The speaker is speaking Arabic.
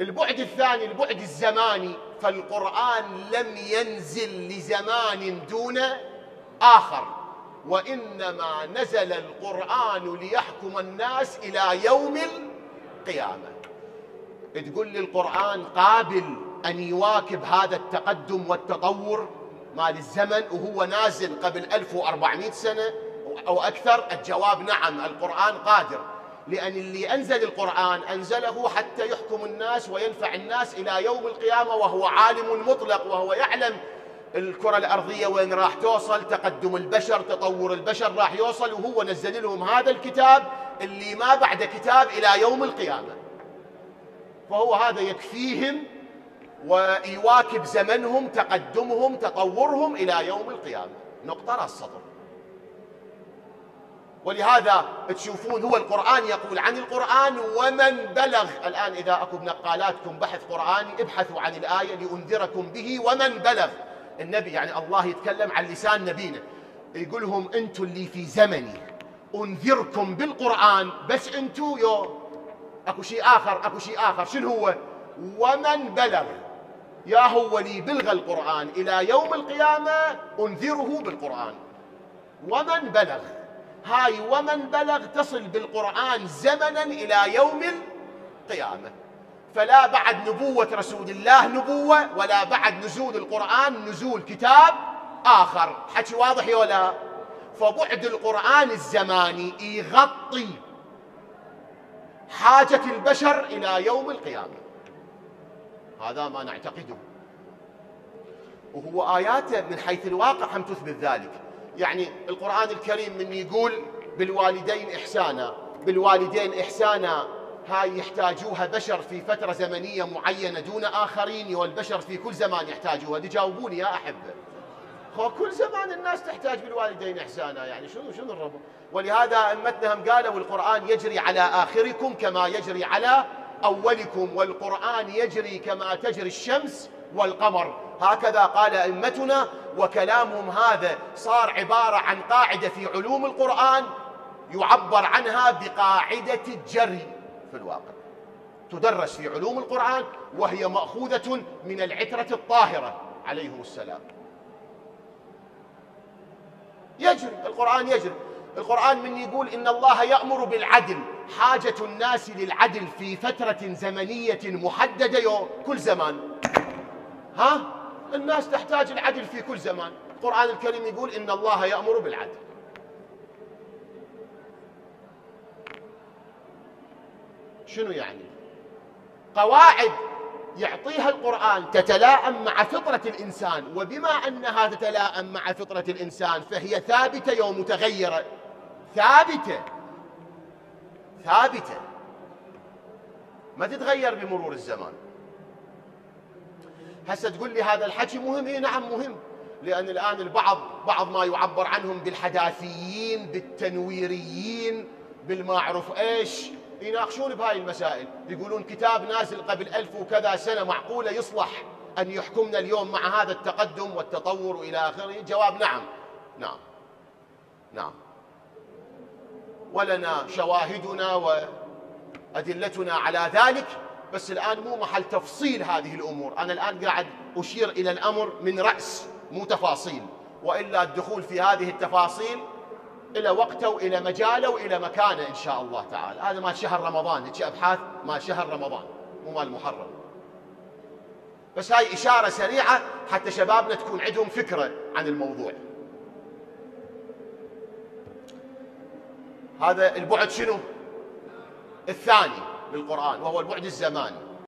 البعد الثاني البعد الزماني. فالقرآن لم ينزل لزمان دون آخر. وإنما نزل القرآن ليحكم الناس إلى يوم القيامة. تقول لي القرآن قابل أن يواكب هذا التقدم والتطور مال الزمن وهو نازل قبل 1400 سنة أو أكثر؟ الجواب نعم القرآن قادر. لأن اللي أنزل القرآن أنزله حتى يحكم الناس وينفع الناس إلى يوم القيامة وهو عالم مطلق وهو يعلم. الكرة الأرضية وين راح توصل؟ تقدم البشر تطور البشر راح يوصل وهو نزل لهم هذا الكتاب اللي ما بعد كتاب إلى يوم القيامة. فهو هذا يكفيهم ويواكب زمنهم تقدمهم تطورهم إلى يوم القيامة. نقطة السطر ولهذا تشوفون هو القرآن يقول عن القرآن ومن بلغ. الآن إذا أكو بنقالاتكم بحث قرآني ابحثوا عن الآية لأنذركم به ومن بلغ. النبي يعني الله يتكلم عن لسان نبينا. يقول لهم أنتم اللي في زمني. أنذركم بالقرآن بس أنتم يو. أكو شيء آخر أكو شيء آخر. شنو هو؟ ومن بلغ. يا هو لي بلغ القرآن. إلى يوم القيامة أنذره بالقرآن. ومن بلغ. هاي ومن بلغ تصل بالقرآن زمنا إلى يوم القيامة. فلا بعد نبوة رسول الله نبوة ولا بعد نزول القرآن نزول كتاب آخر. حكي واضح ولا؟ فبعد القرآن الزماني يغطي حاجة البشر إلى يوم القيامة. هذا ما نعتقده. وهو آياته من حيث الواقع هم تثبت ذلك. يعني القرآن الكريم من يقول بالوالدين إحسانا بالوالدين إحسانا. هاي يحتاجوها بشر في فترة زمنية معينة دون آخرين والبشر في كل زمان يحتاجوها. تجاوبوني يا أحبة هو كل زمان الناس تحتاج بالوالدين إحسانا يعني شنو شنو الربط؟ ولهذا أئمتنا هم قالوا القرآن يجري على آخركم كما يجري على أولكم والقرآن يجري كما تجري الشمس والقمر. هكذا قال أئمتنا وكلامهم هذا صار عبارة عن قاعدة في علوم القرآن يعبر عنها بقاعدة الجري في الواقع. تدرس في علوم القرآن وهي مأخوذة من العترة الطاهرة عليهم السلام. يجري القرآن يجري. القرآن من يقول إن الله يأمر بالعدل حاجة الناس للعدل في فترة زمنية محددة يوم كل زمان. ها؟ الناس تحتاج العدل في كل زمان. القرآن الكريم يقول إن الله يأمر بالعدل. شنو يعني؟ قواعد يعطيها القرآن تتلاءم مع فطرة الإنسان وبما أنها تتلاءم مع فطرة الإنسان فهي ثابتة يوم متغيرة ثابتة. ثابتة. ما تتغير بمرور الزمان. هسه تقول لي هذا الحكي مهم؟ اي نعم مهم. لأن الآن البعض بعض ما يعبر عنهم بالحداثيين بالتنويريين بالما اعرف إيش؟ يناقشون بهاي المسائل. يقولون كتاب نازل قبل ألف وكذا سنة معقولة يصلح أن يحكمنا اليوم مع هذا التقدم والتطور إلى آخره؟ جواب نعم. نعم. نعم. ولنا شواهدنا وأدلتنا على ذلك. بس الآن مو محل تفصيل هذه الأمور. أنا الآن قاعد أشير إلى الأمر من رأس مو تفاصيل. وإلا الدخول في هذه التفاصيل إلى وقته وإلى مجاله وإلى مكانه إن شاء الله تعالى. هذا مال شهر رمضان. هيك أبحاث مال شهر رمضان مو مال محرم. بس هاي إشارة سريعة حتى شبابنا تكون عندهم فكرة عن الموضوع. هذا البعد شنو؟ الثاني. للقرآن وهو البعد الزماني